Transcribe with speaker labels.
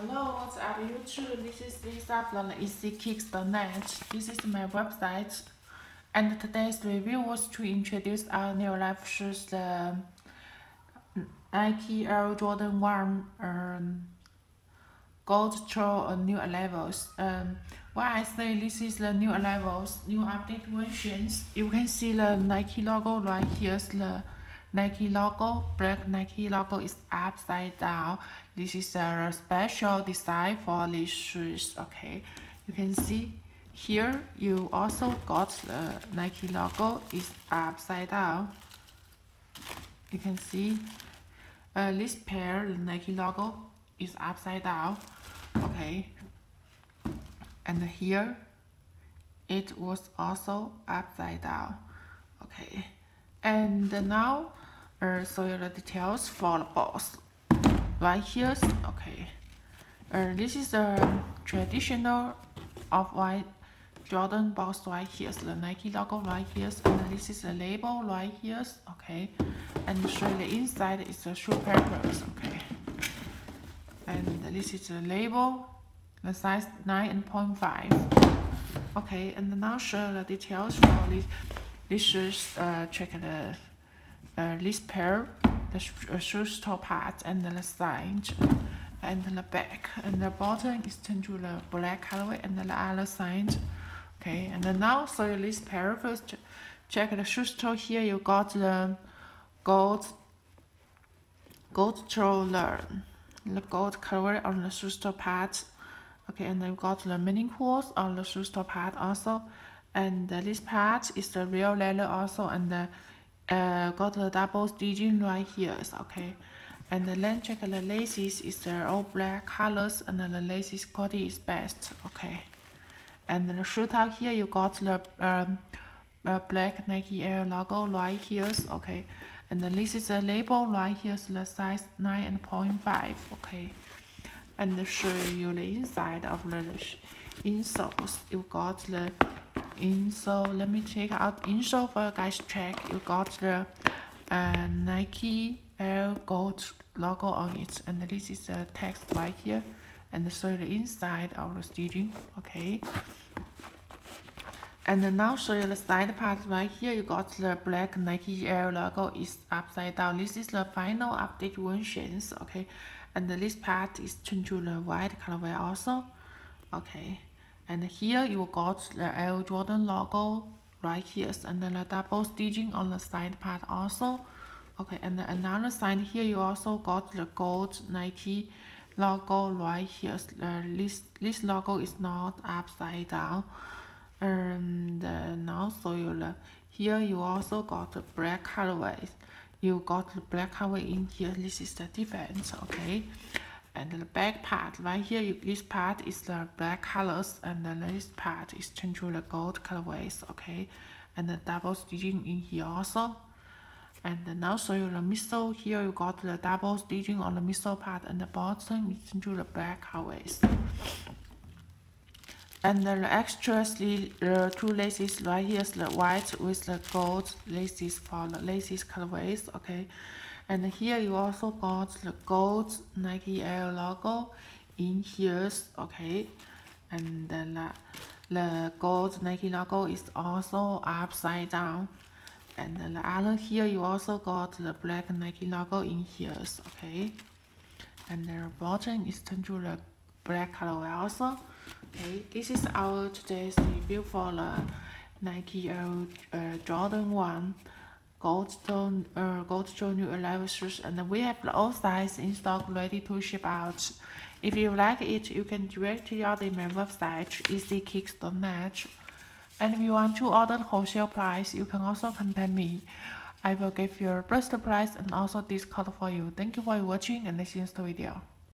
Speaker 1: Hello, what's up YouTube? This is Lisa from YeezyKickss.net. This is my website. And today's review was to introduce our new live shoes, the Nike Air Jordan 1 um, Gold Troll new levels. Um, why I say this is the new levels, new update versions, you can see the Nike logo right here. The Nike logo, black Nike logo is upside down. This is a special design for these shoes, okay? You can see here you also got the Nike logo is upside down. You can see uh, this pair, the Nike logo is upside down, okay? And here it was also upside down, okay? And now uh, show you the details for the balls. Right here, okay. Uh, this is the traditional off-white Jordan box right here, the Nike logo right here, and this is the label right here, okay. And show the inside is the shoe papers, okay. And this is the label, the size 9 and 0.5. Okay, and now show the details for this. This is uh, check the uh, this pair, the shoe top part and the side and the back and the bottom is turned to the black colorway and the other side. Okay, and now so this pair first check the shoe toe here you got the gold gold troller the gold color on the shoe toe part. Okay, and then got the mini holes on the shoe toe part also. And uh, this part is the real leather also and the uh, got the double stitching right here, okay. And then check the laces is the all black colors and the laces quality is best, okay. And the shoe top here you got the um, uh, black Nike Air logo right here, okay. And then this is the label right here, so the size 9 and 0.5, okay. And show you the inside of the insoles. You got the insole. Let me check out insole for you guys check. You got the uh, Nike Air Gold logo on it, and this is the text right here, and so the inside of the stitching. Okay. And then now show you the side part right here. You got the black Nike Air logo is upside down. This is the final update versions. Okay. And this part is changed to the white colorway also. Okay. And here you got the Air Jordan logo right here and then the double stitching on the side part also. Okay, and another side here you also got the gold Nike logo right here. Uh, this, this logo is not upside down. And uh, now so you uh, here you also got the black colorways. You got the black colorway in here. This is the difference, okay? And the back part right here you, this part is the black colors and then this part is changed to the gold colorways okay? And the double stitching in here also. And now show you the midsole here you got the double stitching on the midsole part and the bottom is changed to the black colorways. And then the extra the two laces right here is the white with the gold laces for the laces colorways okay and here you also got the gold Nike Air logo in here, okay. And then the, the gold Nike logo is also upside down. And then the other here you also got the black Nike logo in here, okay. And the bottom is turned to the black color also. Okay, this is our today's review for the Nike Air uh, Jordan 1 goldstone uh, goldstone new shoes and we have all sizes in stock ready to ship out. If you like it you can directly order my website yeezykickss.net and if you want to order wholesale price you can also contact me. I will give you a best price and also discount for you. Thank you for watching and listening to the video